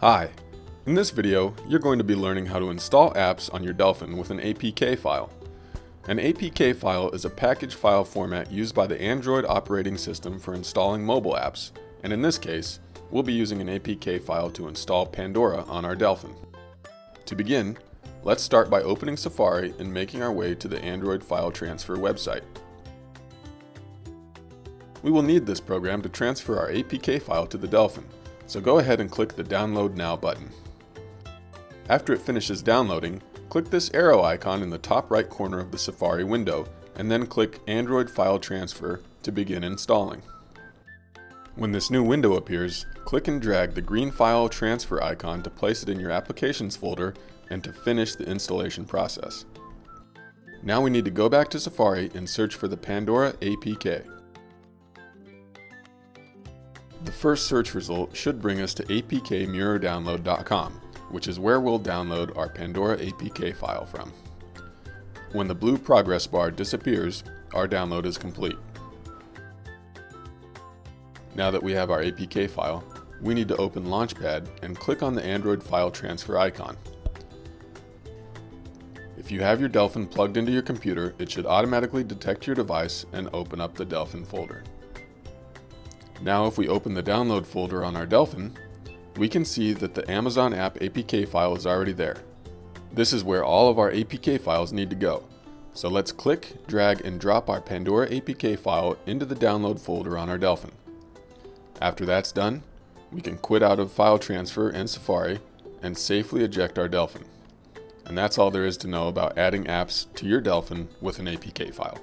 Hi, in this video you're going to be learning how to install apps on your Delphin with an APK file. An APK file is a package file format used by the Android operating system for installing mobile apps, and in this case, we'll be using an APK file to install Pandora on our Delphin. To begin, let's start by opening Safari and making our way to the Android file transfer website. We will need this program to transfer our APK file to the Delphin, so go ahead and click the Download Now button. After it finishes downloading, click this arrow icon in the top right corner of the Safari window, and then click Android File Transfer to begin installing. When this new window appears, click and drag the green file transfer icon to place it in your Applications folder and to finish the installation process. Now we need to go back to Safari and search for the Pandora APK. The first search result should bring us to apkmirrordownload.com, which is where we'll download our Pandora APK file from. When the blue progress bar disappears, our download is complete. Now that we have our APK file, we need to open Launchpad and click on the Android file transfer icon. If you have your Delphin plugged into your computer, it should automatically detect your device and open up the Delphin folder. Now if we open the download folder on our Delphin, we can see that the Amazon app APK file is already there. This is where all of our APK files need to go. So let's click, drag, and drop our Pandora APK file into the download folder on our Delphin. After that's done, we can quit out of File Transfer and Safari and safely eject our Delphin. And that's all there is to know about adding apps to your Delphin with an APK file.